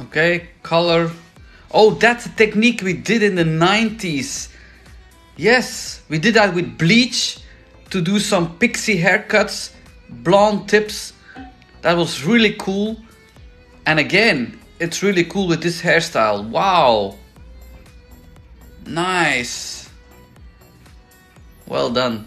Okay, color. Oh, that's a technique we did in the 90s. Yes, we did that with bleach to do some pixie haircuts, blonde tips. That was really cool. And again, it's really cool with this hairstyle. Wow. Nice. Well done.